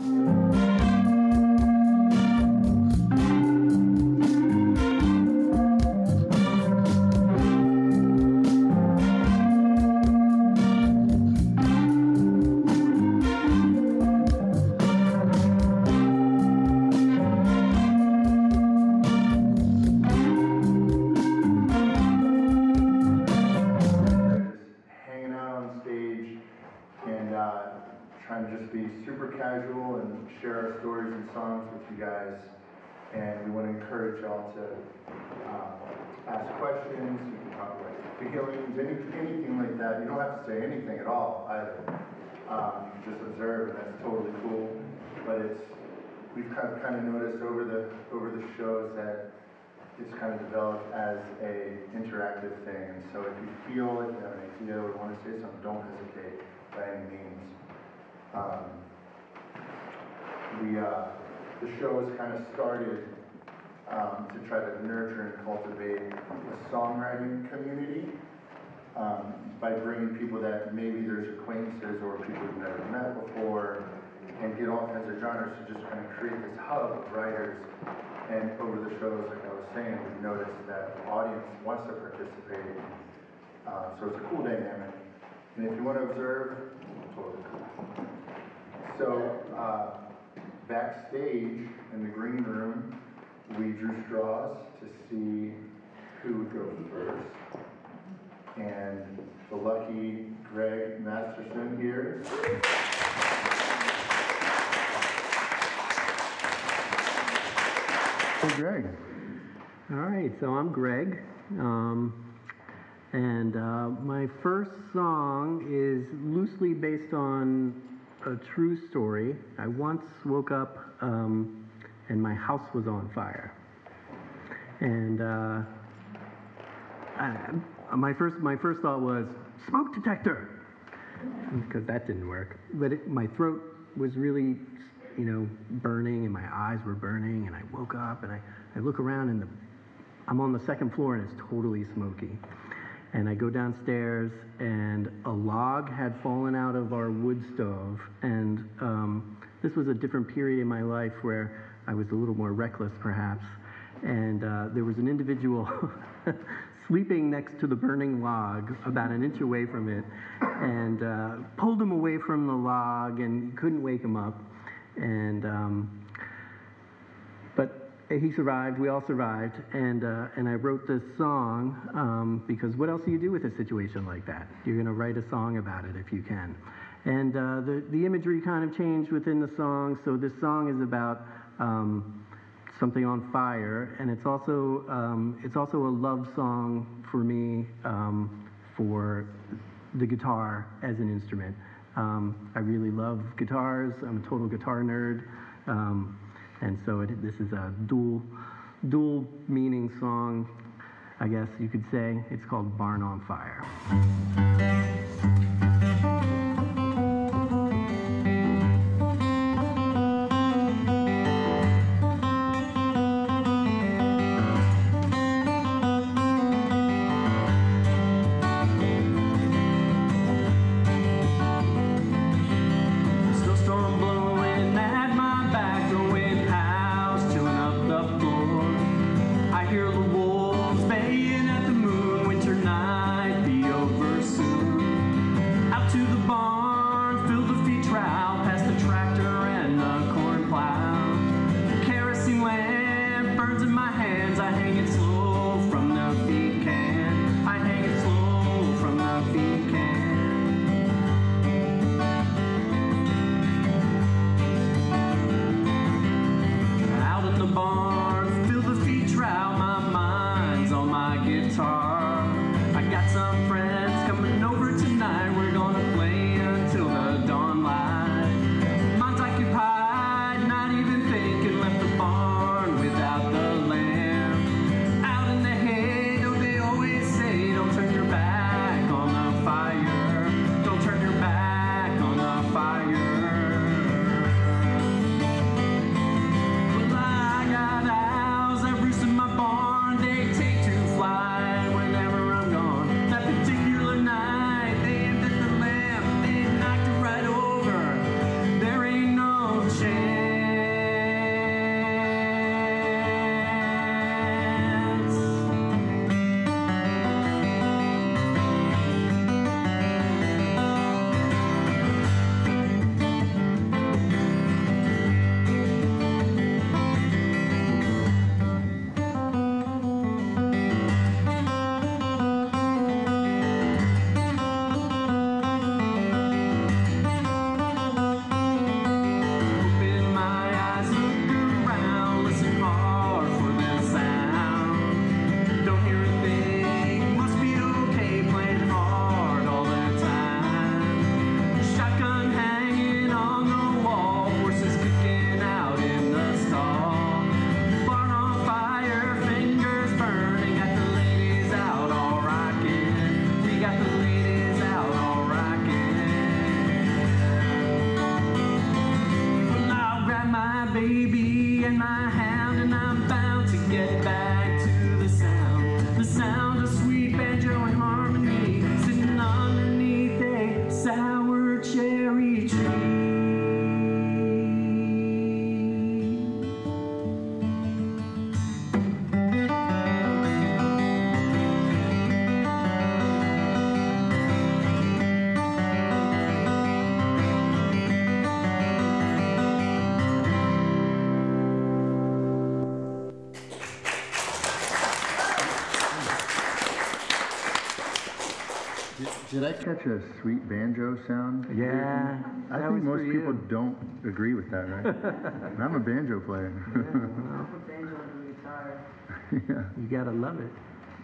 hanging encourage y'all to uh, ask questions. You can talk about feelings, any, anything like that. You don't have to say anything at all either. Um, you just observe, and that's totally cool. But it's we've kind of kind of noticed over the over the shows that it's kind of developed as a interactive thing. And so if you feel like you have an idea or want to say something, don't hesitate by any means. Um, we, uh, the show has kind of started um, to try to nurture and cultivate a songwriting community um, by bringing people that maybe there's acquaintances or people who've never met before and get all kinds of genres to just kind of create this hub of writers. And over the shows, like I was saying, we've noticed that the audience wants to participate. Uh, so it's a cool dynamic. And if you want to observe, totally cool. So uh, backstage in the green room, we drew straws to see who would go first. And the lucky Greg Masterson here. Hey, Greg. All right, so I'm Greg, um, and uh, my first song is loosely based on a true story. I once woke up um, and my house was on fire, and uh, I, my first my first thought was smoke detector, because that didn't work. But it, my throat was really you know, burning and my eyes were burning and I woke up and I, I look around and the, I'm on the second floor and it's totally smoky. And I go downstairs and a log had fallen out of our wood stove and um, this was a different period in my life where I was a little more reckless perhaps. And uh, there was an individual sleeping next to the burning log about an inch away from it and uh, pulled him away from the log and couldn't wake him up and um, but he survived. We all survived, and uh, and I wrote this song um, because what else do you do with a situation like that? You're going to write a song about it if you can, and uh, the the imagery kind of changed within the song. So this song is about. Um, something on fire, and it's also um, it's also a love song for me um, for the guitar as an instrument. Um, I really love guitars. I'm a total guitar nerd, um, and so it, this is a dual, dual meaning song. I guess you could say it's called "Barn on Fire." Did I catch a sweet banjo sound? Yeah, I that think was most for people you. don't agree with that, right? I'm a banjo player. yeah, You gotta love it,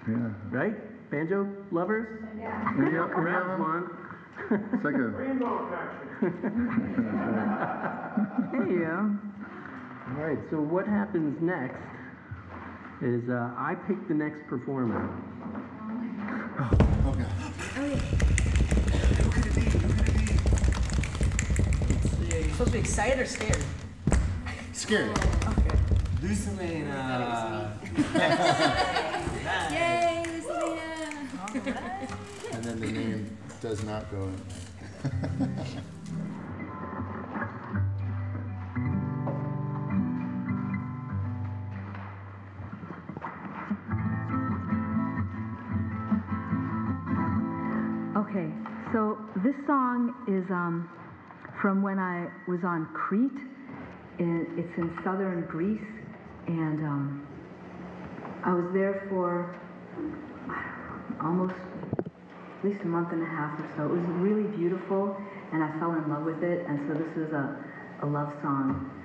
yeah. right? Banjo lovers? Yeah, Grabs yeah. one. It's like a. Rainbow Hey, yeah. All right, so what happens next is uh, I pick the next performer. Supposed to be excited or scared? Scared. Okay. Lucelina. Yay, Lucia! And then the name does not go in. Okay, so this song is um, from when I was on Crete. In, it's in southern Greece, and um, I was there for almost at least a month and a half or so. It was really beautiful, and I fell in love with it. And so this is a, a love song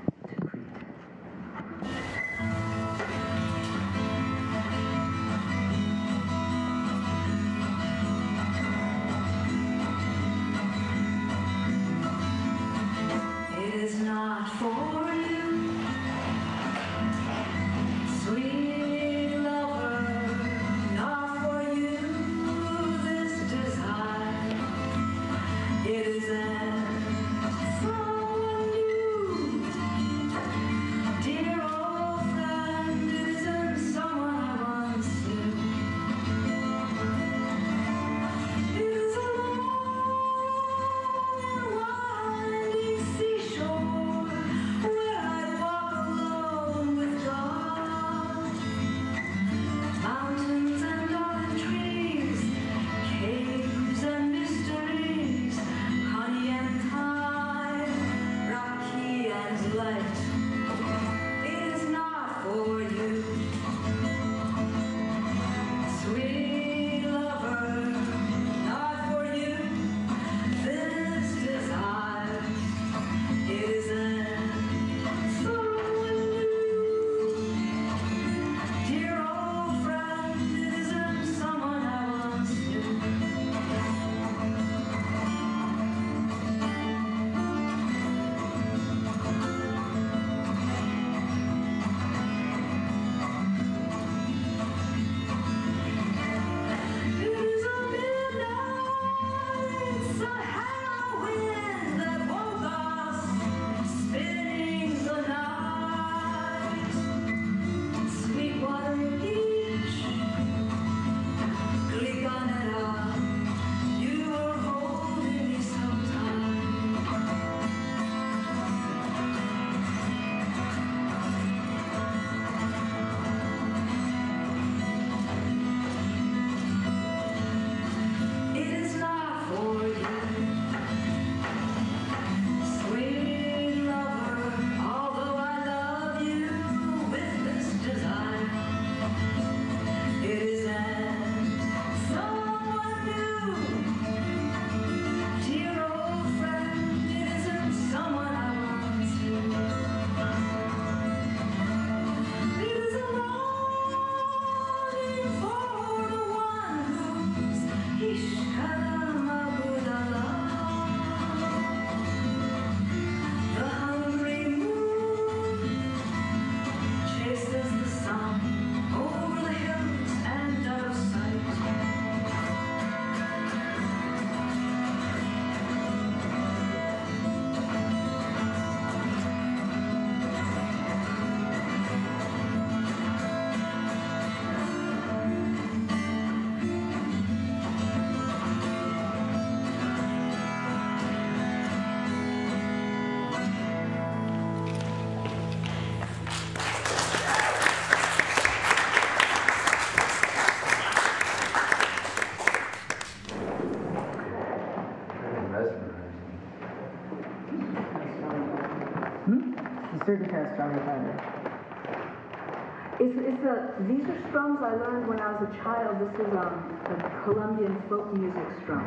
a, these are strums I learned when I was a child. This is um, a Colombian folk music strum.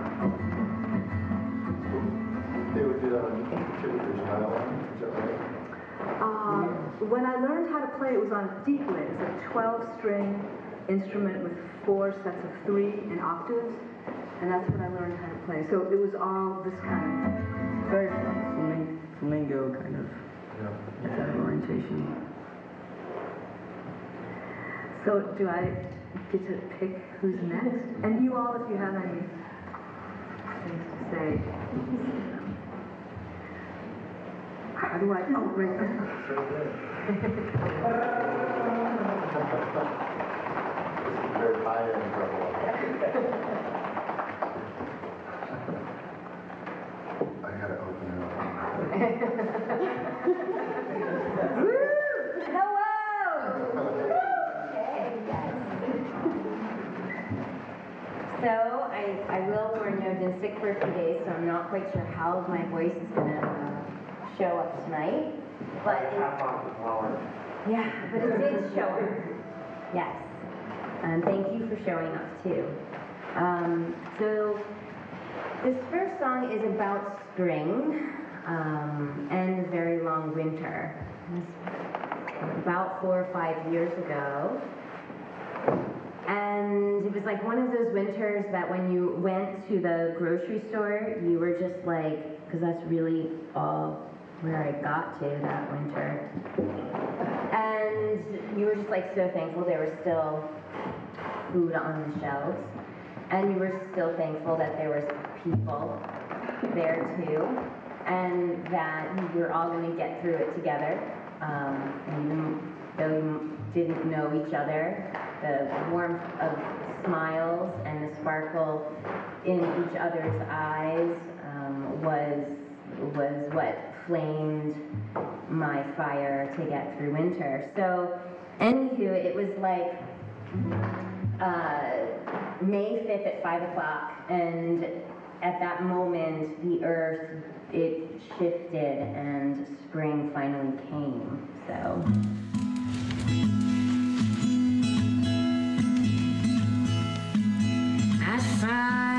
They would do that on particular is that right? Uh, when I learned how to play, it was on tiple. It's a 12-string instrument with four sets of three in octaves, and that's what I learned how to play. So it was all this kind of very fun. Flamenco, flamenco kind of Yeah. that orientation. So do I get to pick who's next? And you all, if you have any things to say. How do I, oh, right. Very high-end trouble. Sure how my voice is gonna uh, show up tonight. But it, yeah, but it did show up. Yes. And thank you for showing up too. Um, so this first song is about spring um, and a very long winter. It was about four or five years ago. And it was like one of those winters that when you went to the grocery store, you were just like, because that's really all where I got to that winter. And you were just like so thankful there was still food on the shelves. And you were still thankful that there was people there too. And that you were all going to get through it together. Um, even though you didn't know each other, the warmth of smiles and the sparkle in each other's eyes um, was was what flamed my fire to get through winter. So, anywho, it was like uh, May 5th at 5 o'clock, and at that moment, the earth, it shifted and spring finally came. So. At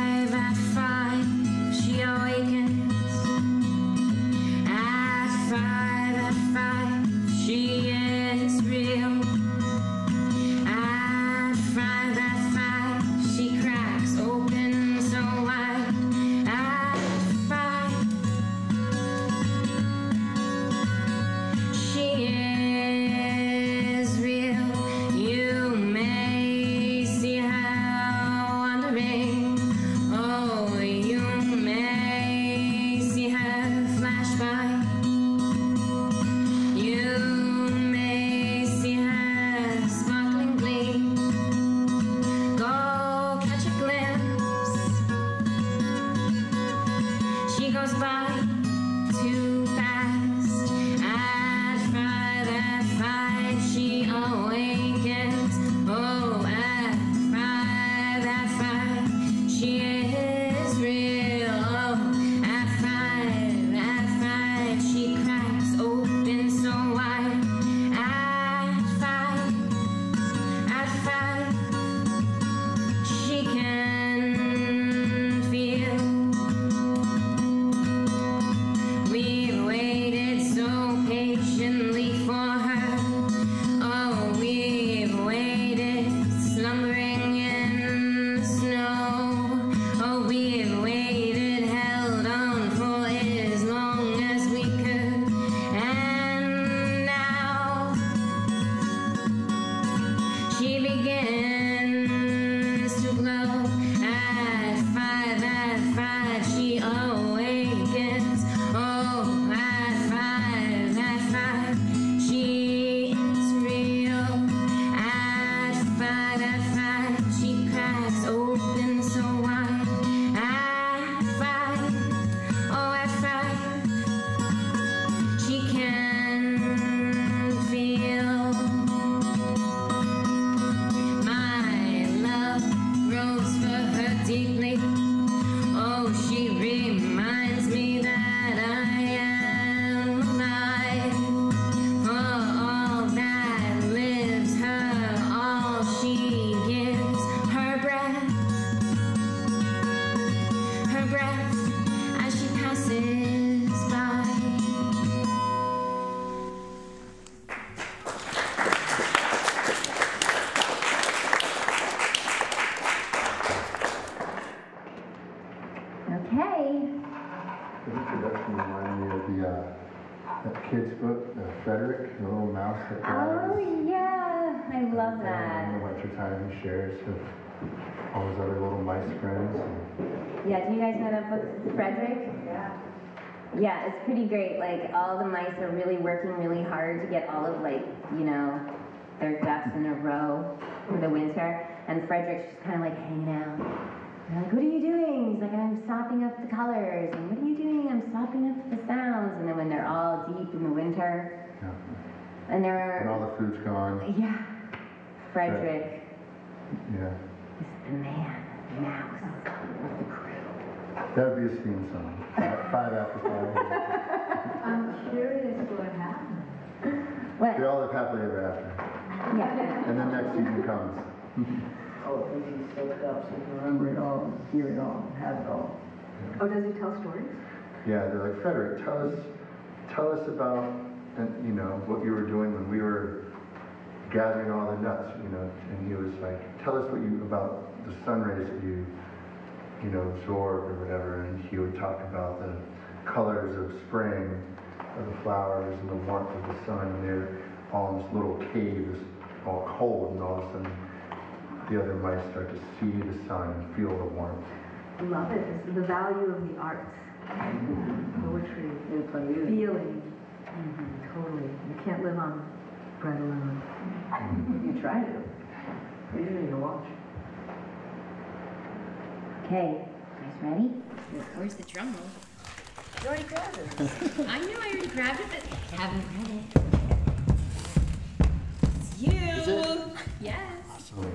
Okay. The introduction reminded me of the, uh, that kid's book, uh, Frederick, the little mouse that Oh, yeah. I love uh, that. In the wintertime, he shares with all his other little mice friends. Yeah, do you guys know that book, Frederick? Yeah. Yeah, it's pretty great. Like, all the mice are really working really hard to get all of, like, you know, their ducks in a row for the winter. And Frederick's just kind of like hanging out they're like, what are you doing? He's like, I'm sopping up the colors. And what are you doing? I'm sopping up the sounds. And then when they're all deep in the winter, Yeah. and And they're, all the food's gone. yeah, Frederick Yeah. is the man mouse. That would be a theme song. Five five after five. I'm curious what happened. What? They all live happily ever after. Yeah. And then next season comes. Oh, things he's soaked up so you can remember it all, hear it all, have it all. Oh, does he tell stories? Yeah, they're like, Frederick, tell us, tell us about, and you know, what you were doing when we were gathering all the nuts, you know. And he was like, tell us what you about the sun rays that you, you know, absorbed or whatever. And he would talk about the colors of spring, of the flowers and the warmth of the sun. And they're all in this little cave, all cold, and all of a sudden the other mice start to see the sun and feel the warmth. Love it. This is the value of the arts. Poetry, And play music. feeling. Mm-hmm. Totally. You can't live on bread alone. You try to. You just need to watch. Okay, guys ready? Where's the drum roll? You already grabbed it. I knew I already grabbed it, but I haven't read it. It's you. Yes. Cool.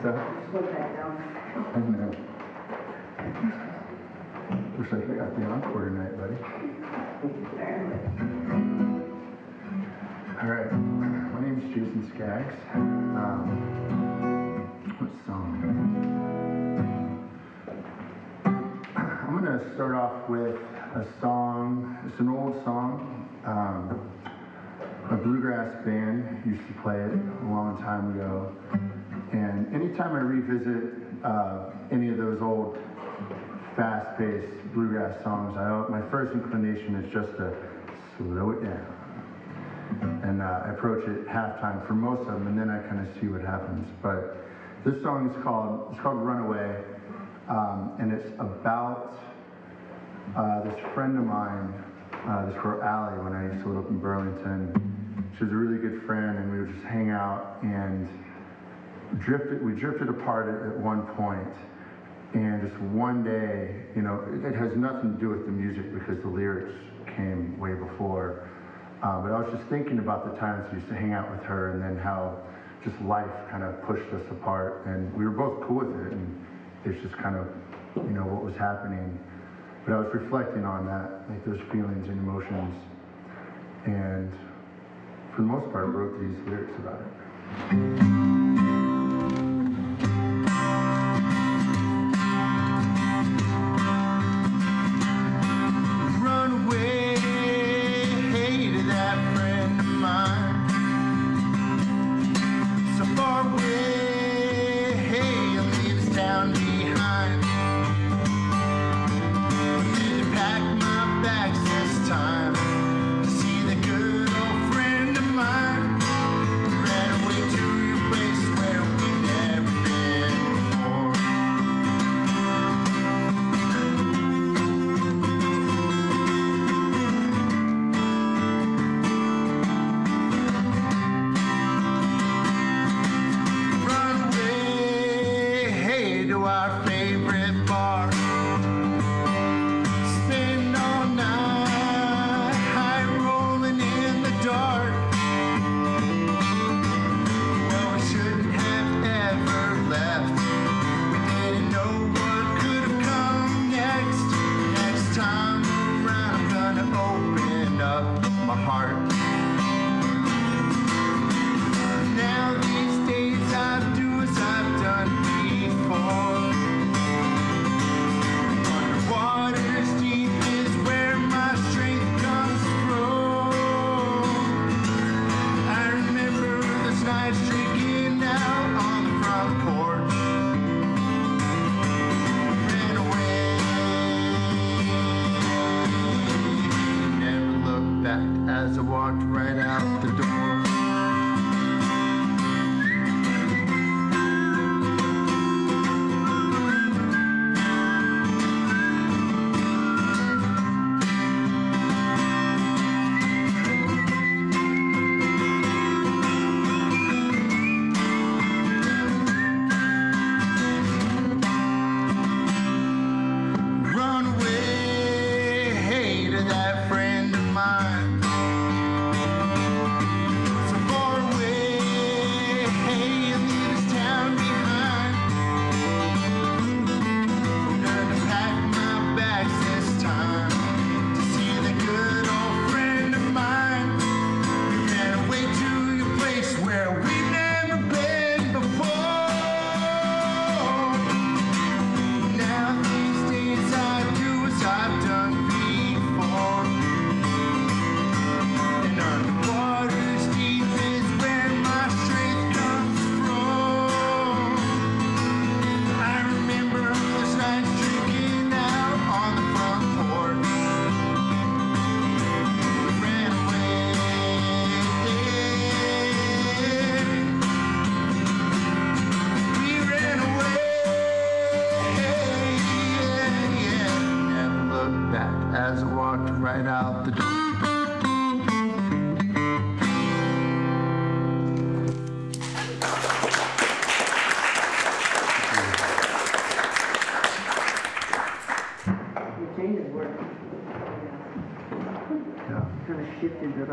What's that? Put that down. I know. Like we got the encore tonight, buddy. All right. My name's Jason Skaggs. Um, what song? I'm gonna start off with a song. It's an old song. Um, a bluegrass band used to play it a long time ago. And anytime I revisit uh, any of those old fast-paced bluegrass songs, I, my first inclination is just to slow it down. And uh, approach it halftime for most of them, and then I kind of see what happens. But this song is called it's called Runaway, um, and it's about uh, this friend of mine, uh, this girl Allie, when I used to live up in Burlington. She was a really good friend, and we would just hang out and drifted. We drifted apart at, at one point, and just one day, you know, it, it has nothing to do with the music because the lyrics came way before. Uh, but I was just thinking about the times we used to hang out with her, and then how just life kind of pushed us apart, and we were both cool with it, and it's just kind of, you know, what was happening. But I was reflecting on that, like those feelings and emotions, and for the most part, wrote these lyrics about it.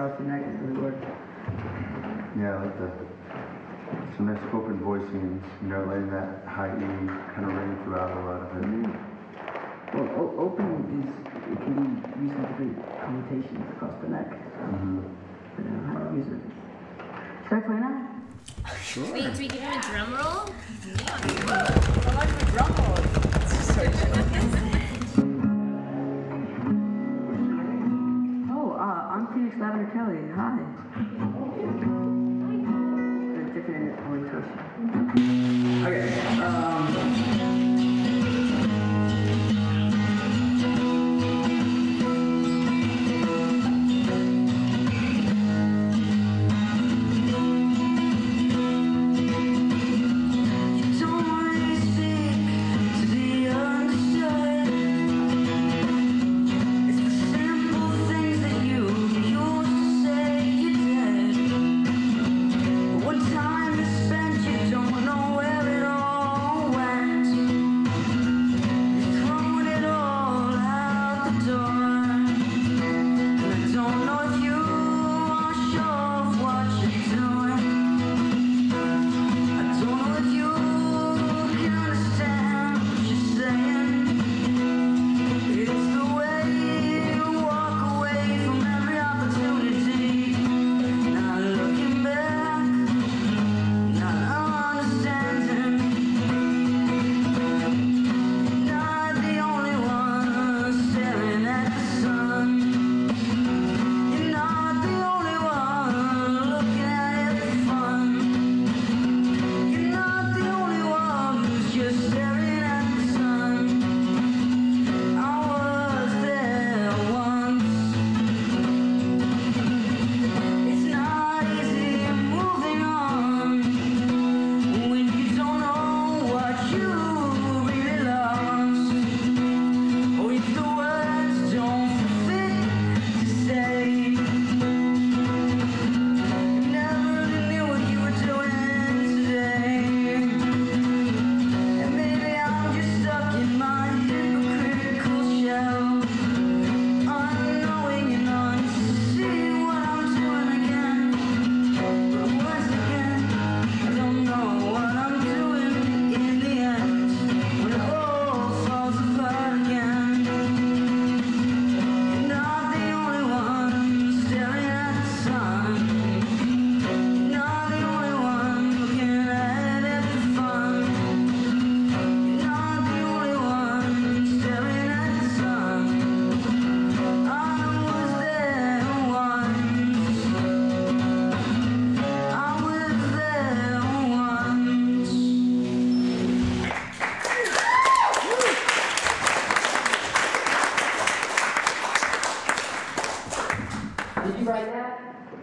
Shifted the next to the word. Yeah, I like the, some nice open voicing, you know, letting that high E kind of ring throughout a lot of it. Well, o- open is, it can be used in different connotations across the neck. Mm-hmm. Depending on how you use it. Should I play now? Sure. Wait, do we give him a drum roll? Oh, Lavender Kelly. Hi.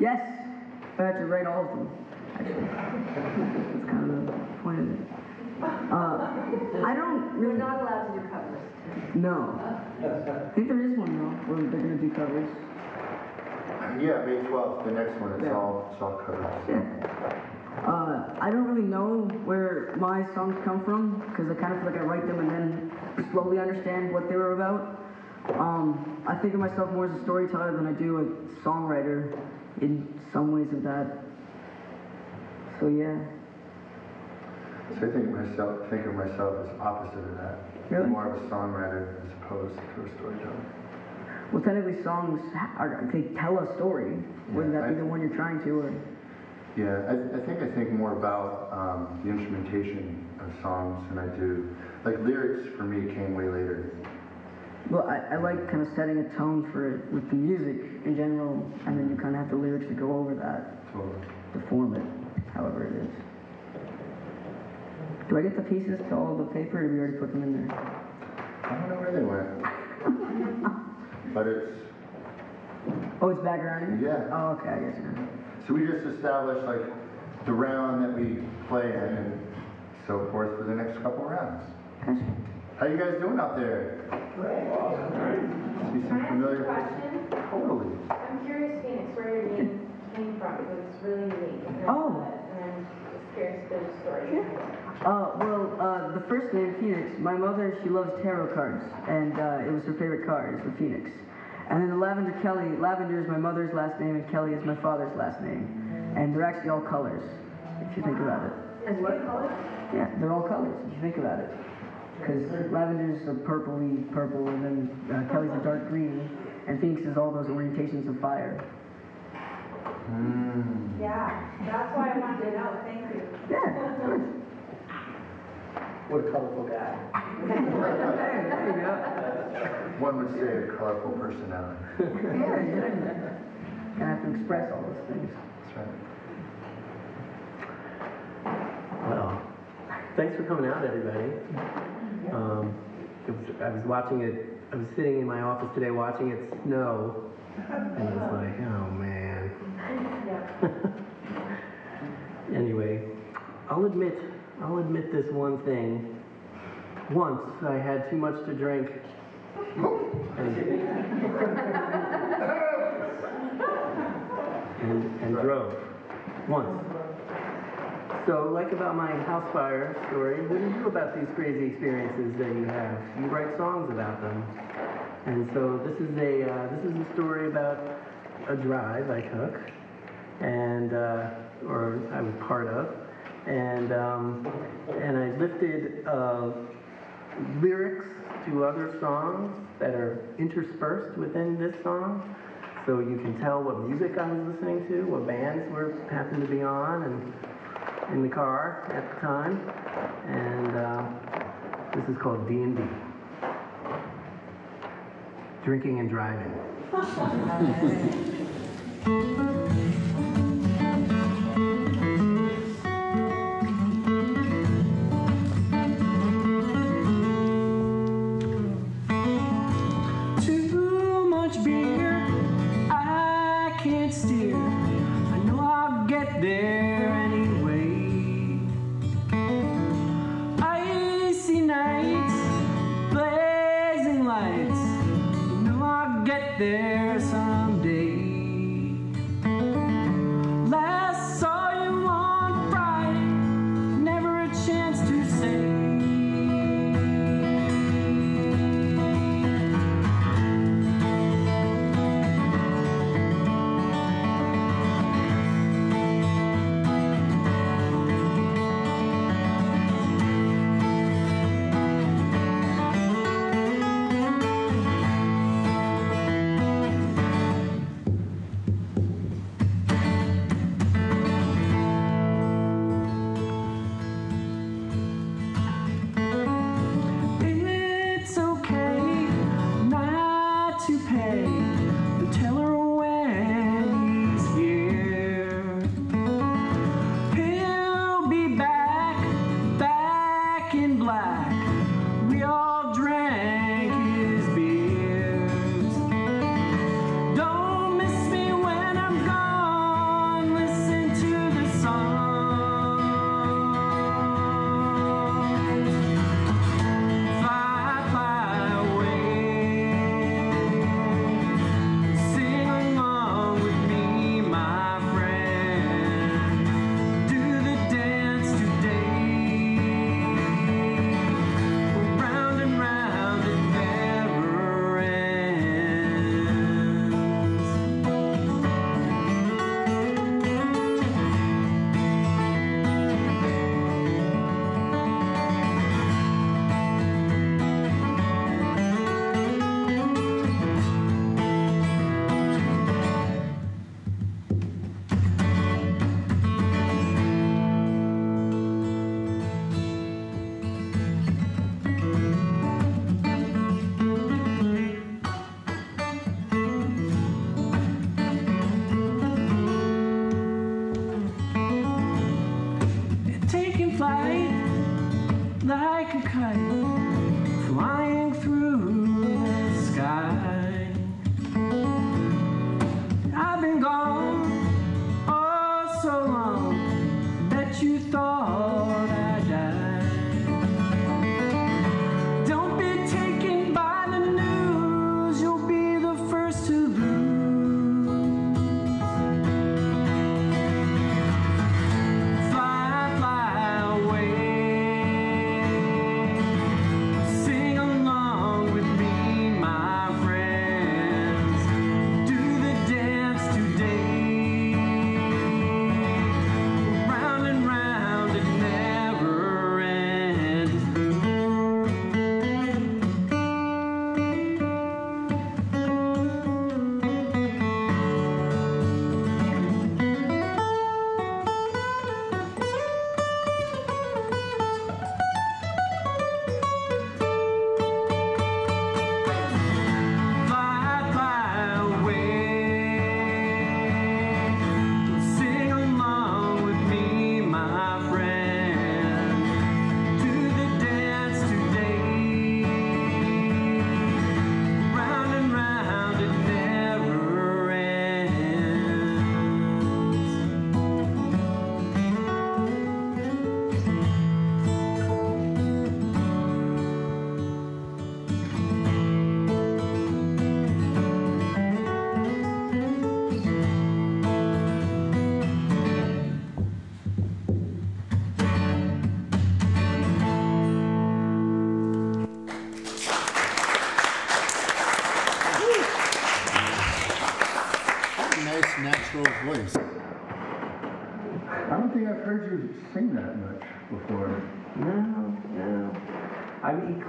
Yes, I had to write all of them. Actually, that's kind of the point of it. Uh, I don't really. We're not allowed to do covers. No. I think there is one though, where they're gonna do covers. Yeah, May twelfth, the next one, it's Yeah. all, it's all covered. Yeah. Uh, I don't really know where my songs come from because I kind of feel like I write them and then slowly understand what they were about. Um, I think of myself more as a storyteller than I do a songwriter in some ways of that. So yeah. So I think myself, think of myself as opposite of that. Really? More of a songwriter as opposed to a storyteller. Well, technically, songs are, they tell a story, whether Yeah, that be I- the one you're trying to or. Yeah, I, I think I think more about um, the instrumentation of songs than I do, like lyrics for me came way later. Well, I, I like kind of setting a tone for it with the music in general, and then you kind of have the lyrics to go over that Totally. to form it, however it is. Do I get the pieces to all the paper, or did we already put them in there? I don't know where they went. but it's, Oh, it's background? Yeah. Oh, okay, I guess. so we just established like the round that we play in and so forth for the next couple rounds. Gotcha. How you guys doing out there? See some familiar? Question? Totally. I'm curious, Phoenix, where your name came from, because it's really unique. and I Oh. love it, And I'm just curious the story. Uh, well, uh, the first name, Phoenix, my mother, she loves tarot cards, and uh, it was her favorite card, is the Phoenix. And then the Lavender Kelly, Lavender is my mother's last name, and Kelly is my father's last name. And they're actually all colors, if you think about it. And what color? Yeah, they're all colors, if you think about it. Because Lavender's a purpley purple, and then uh, Kelly's a dark green, and Phoenix is all those orientations of fire. Mm. Yeah, that's why I wanted to know, thank you. Yeah, of course. What a colorful guy. There you go. One would say a colorful personality. Yeah, yeah. Gonna have to express all those things. That's right. Well, thanks for coming out, everybody. Um, it was, I was watching it, I was sitting in my office today watching it snow, and I was like, oh man. anyway, I'll admit, I'll admit this one thing. Once I had too much to drink. And, and, and drove. Once. So, like about my house fire story, what do you do about these crazy experiences that you have? You write songs about them. And so this is a uh, this is a story about a drive I took, and uh, or I was part of, and um, and I lifted uh, lyrics to other songs that are interspersed within this song, so you can tell what music I was listening to, what bands were happened to be on, and in the car at the time, and uh, this is called D and D. Drinking and driving.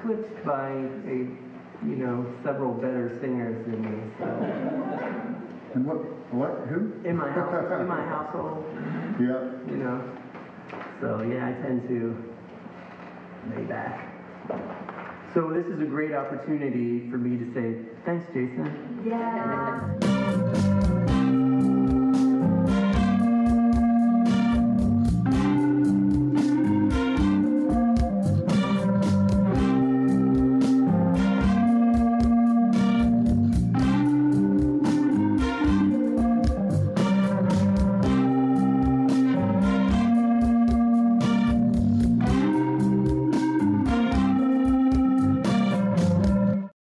I'm eclipsed by a, you know, several better singers than me. So And what, what, who? in my house, in my household, Yeah. you know. So yeah, I tend to lay back. So this is a great opportunity for me to say thanks, Jason. Yeah.